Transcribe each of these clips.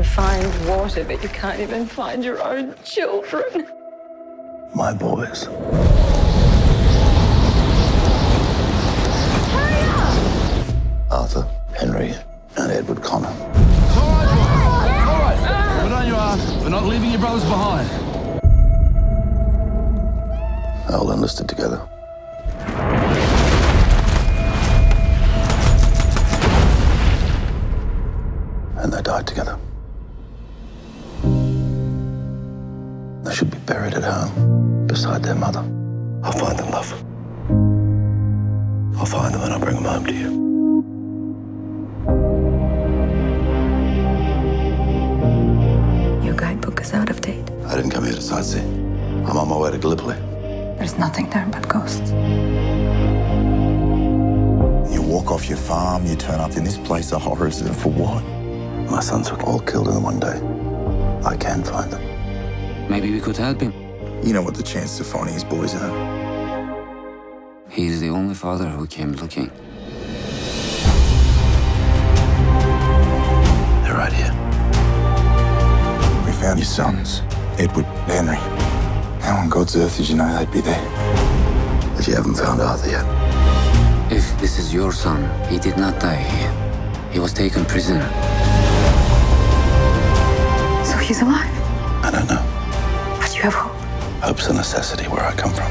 find water, but you can't even find your own children. My boys. Arthur, Henry, and Edward Connor. All right, well done you are for not leaving your brothers behind. They all enlisted together. And they died together. They should be buried at home beside their mother. I'll find them, love. I'll find them and I'll bring them home to you. Your guidebook is out of date. I didn't come here to sightsee. I'm on my way to Gallipoli. There's nothing there but ghosts. You walk off your farm, you turn up in this place of horrors, and for what? My sons were all killed in one day. I can find them. Maybe we could help him. You know what the chances of finding his boys are. He's the only father who came looking. They're right here. We found your sons, Edward, Henry. How on God's earth did you know they'd be there? But you haven't found Arthur yet. If this is your son, he did not die here. He was taken prisoner. So he's alive. Hope's a necessity where I come from.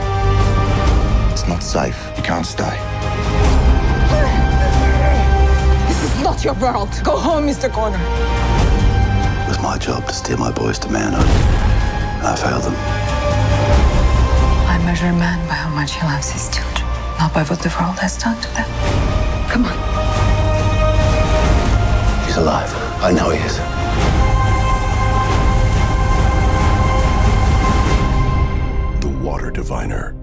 It's not safe. You can't stay. This is not your world. Go home, Mr. Connor. It was my job to steer my boys to manhood. And I failed them. I measure a man by how much he loves his children, not by what the world has done to them. Come on. He's alive. I know he is. Viner.